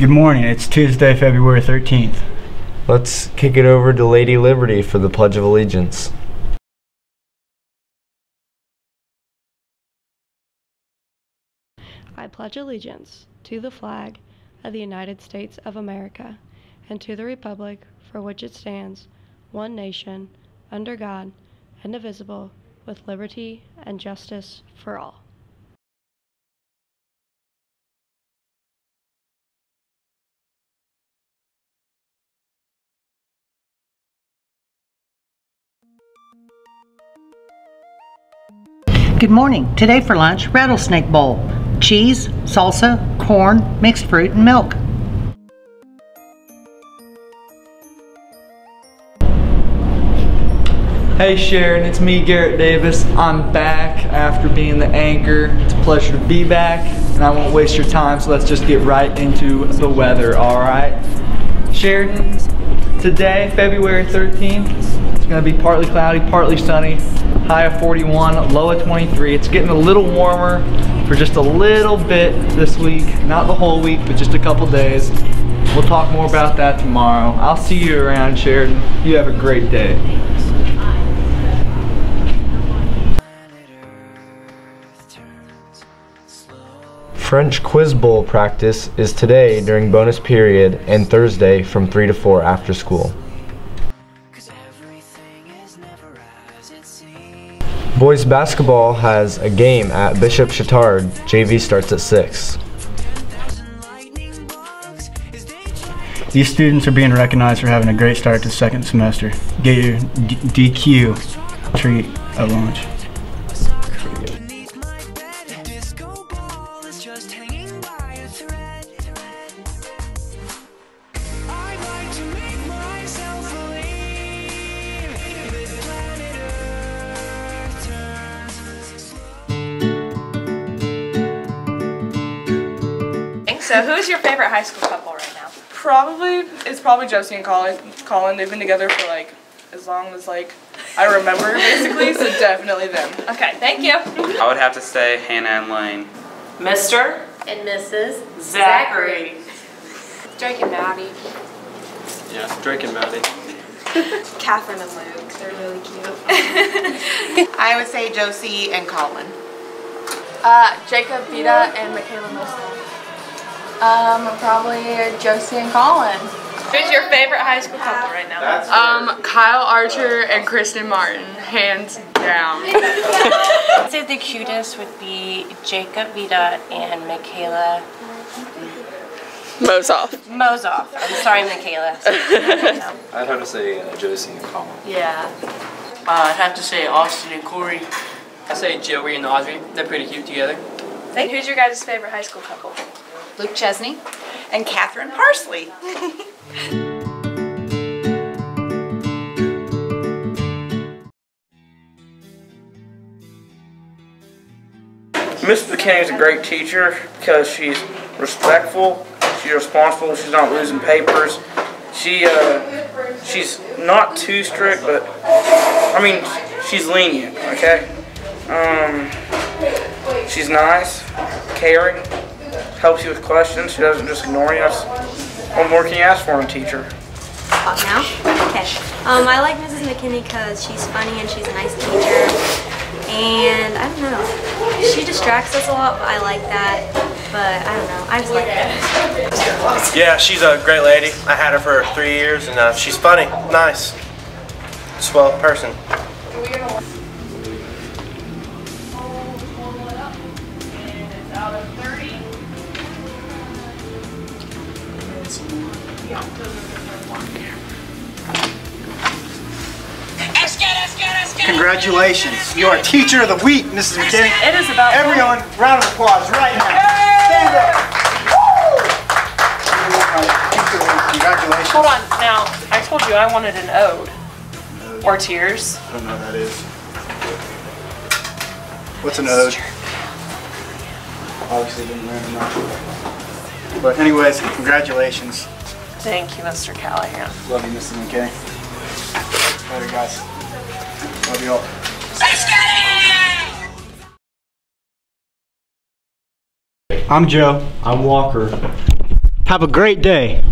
Good morning. It's Tuesday, February 13th. Let's kick it over to Lady Liberty for the Pledge of Allegiance. I pledge allegiance to the flag of the United States of America and to the republic for which it stands, one nation, under God, indivisible, with liberty and justice for all. Good morning. Today for lunch, rattlesnake bowl. Cheese, salsa, corn, mixed fruit, and milk. Hey Sharon, it's me, Garrett Davis. I'm back after being the anchor. It's a pleasure to be back, and I won't waste your time, so let's just get right into the weather, alright? Sharon, today, February 13th, it's gonna be partly cloudy, partly sunny, high of 41, low of 23. It's getting a little warmer for just a little bit this week, not the whole week, but just a couple days. We'll talk more about that tomorrow. I'll see you around, Sheridan. You have a great day. French Quiz Bowl practice is today during bonus period and Thursday from 3 to 4 after school. Boys basketball has a game at Bishop Chatard. JV starts at 6. These students are being recognized for having a great start to second semester. Get your D- DQ treat at lunch. So, who's your favorite high school couple right now? Probably it's probably Josie and Colin. Colin, they've been together for like as long as like I remember, basically. So definitely them. Okay, thank you. I would have to say Hannah and Lane. Mr. and Mrs. Zachary. Drake and Maddie. Yeah, Drake and Maddie. Catherine and Luke. They're really cute. I would say Josie and Colin. Uh, Jacob, Vita, and Michaela Mostly. Um, probably Josie and Colin. Who's your favorite high school couple right now? Um, Kyle Archer and Kristen Martin, hands down. I'd say the cutest would be Jacob Vita and Michaela Mozoff. Mozoff. I'm sorry, Michaela. I'd have to say uh, Josie and Colin. Yeah. Uh, I'd have to say Austin and Corey. I say Joey and Audrey. They're pretty cute together. Thank Who's your guys' favorite high school couple? Luke Chesney and Catherine Parsley. Miss McKinney is a great teacher because she's respectful, she's responsible, she's not losing papers. She uh, she's not too strict, but I mean she's lenient. Okay, um, she's nice, caring, helps you with questions. She doesn't just ignore you. That's what more can you ask for in a teacher? Talk now? Okay. Um, I like Mrs. McKinney because she's funny and she's a nice teacher. And I don't know. She distracts us a lot, but I like that. But I don't know. I just like her. Yeah, she's a great lady. I had her for three years, and uh, she's funny, nice, swell person. Congratulations. You are Teacher of the Week, Mrs. McKinney. It is about Everyone, round of applause right now. Stand up. Congratulations. Hold on. Now, I told you I wanted an ode. Or tears. I don't know what that is. What's an ode? Obviously didn't learn enough. But anyways, congratulations. Thank you, Mr. Callahan. Love you, Mrs. McKinney. Later, guys. Love you all. I'm Joe. I'm Walker. Have a great day.